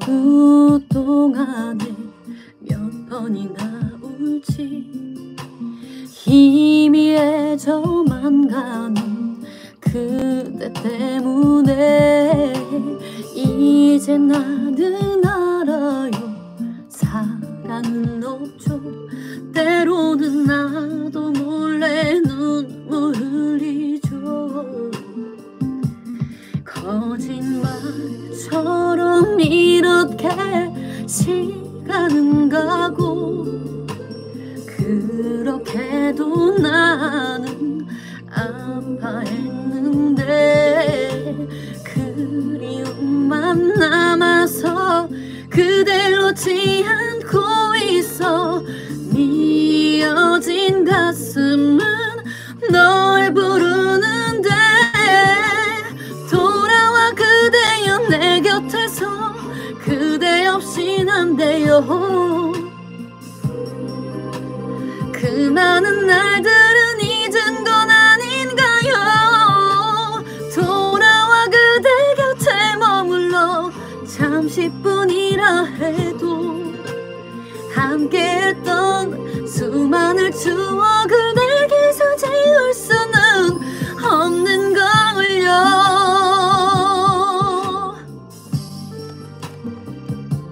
하루 동안에 몇 번이나 울지. 희미해져만 가는 그대 때문에 이제 나는 알아요. 사랑은 없죠 때로는 나도 거짓말처럼 이렇게 시간은 가고 그렇게도 나는 아파했는데 그리움만 남아서 그댈 놓지 않고 있어 미어진 가슴 그대 없인 안 돼요. 그 많은 날들은 잊은 건 아닌가요? 돌아와 그대 곁에 머물러 잠시뿐이라 해도 함께했던